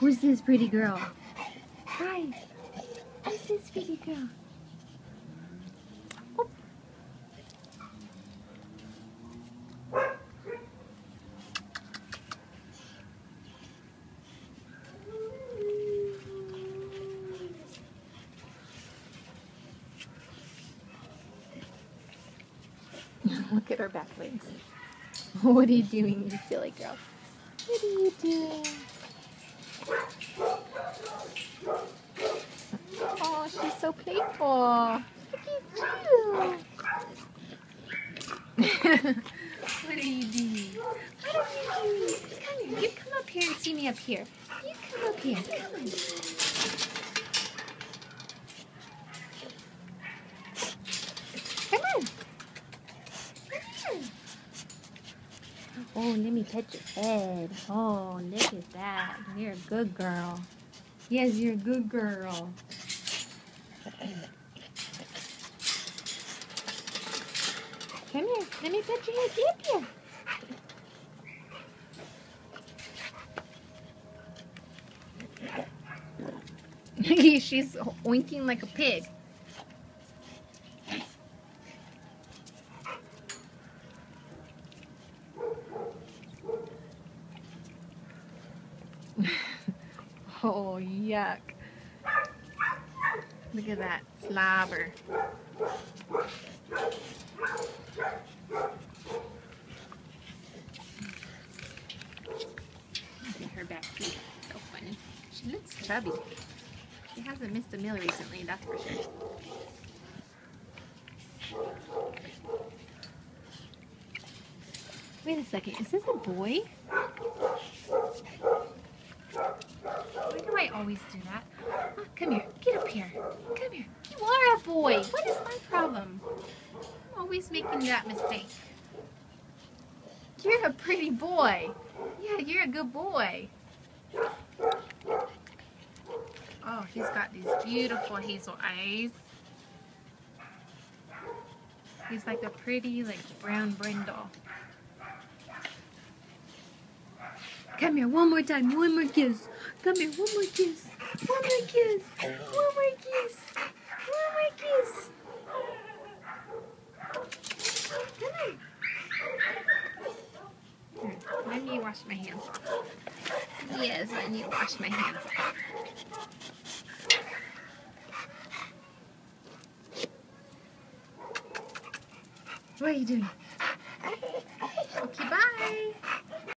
Who's this pretty girl? Hi. Who's this pretty girl? Look at her back legs. What are you doing, you silly girl? What are you doing? Oh, she's so playful. Look at you. what are you doing? What are you doing? Come here. You come up here and see me up here. You come up here. Come on. Come on. Come here. Oh, let me pet your head. Oh, look at that. You're a good girl. Yes, you're a good girl. Come here. Let me pet your head. Get here. She's oinking like a pig. oh, yuck. Look at that slobber. Her back feet. So funny. She looks chubby. She hasn't missed a meal recently, that's for sure. Wait a second, is this a boy? I always do that? Oh, come here, get up here. Come here. You are a boy. What is my problem? I'm always making that mistake. You're a pretty boy. Yeah, you're a good boy. Oh, he's got these beautiful hazel eyes. He's like a pretty, like, brown brindle. Come here one more time. One more kiss. Come here. One more kiss. One more kiss. One more kiss. One more kiss. Come here. I need to wash my hands. Yes, I need to wash my hands. What are you doing? Okay, bye.